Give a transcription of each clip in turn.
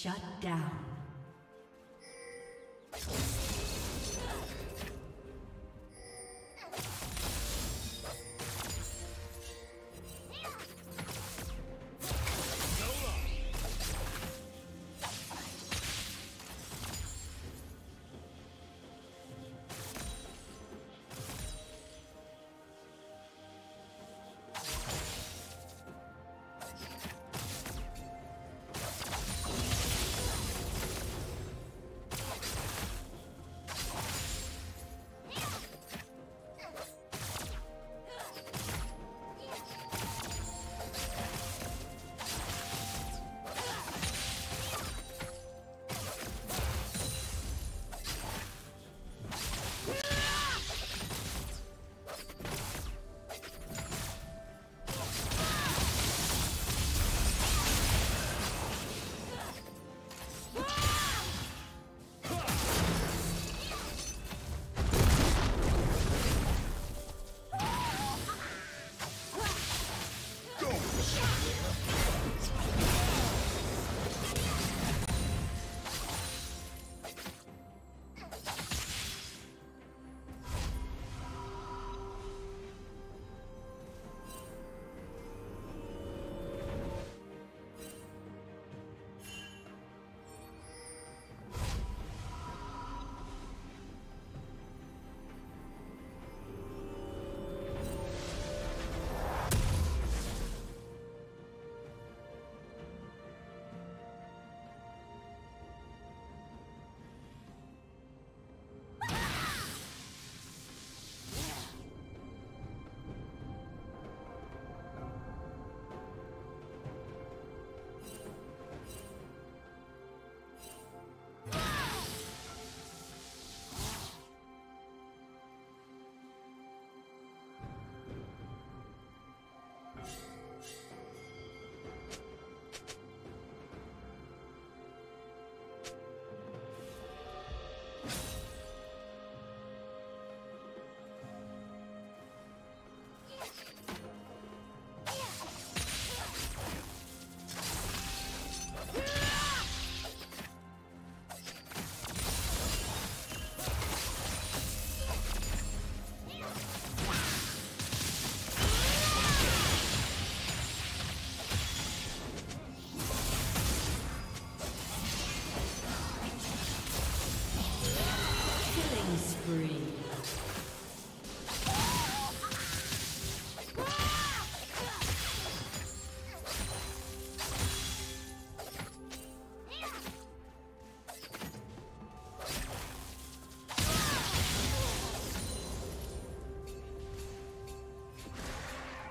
Shut down.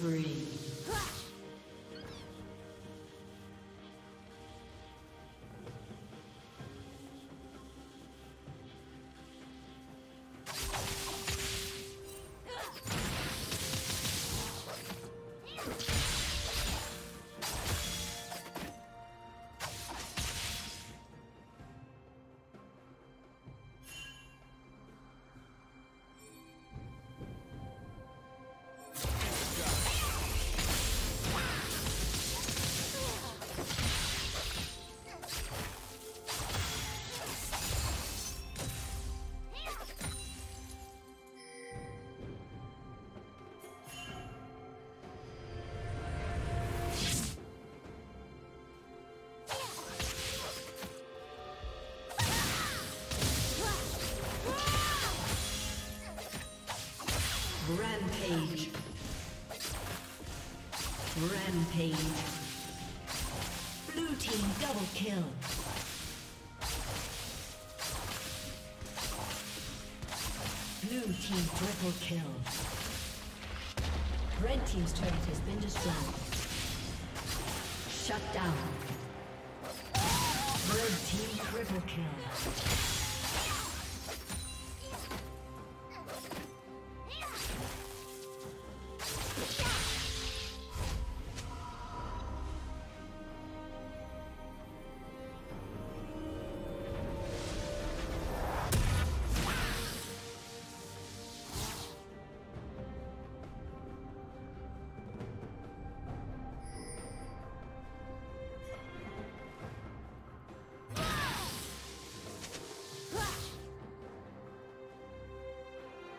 Rampage. Rampage. Blue team double kill. Blue team triple kill. Red team's turret has been destroyed. Shut down. Red team triple kill.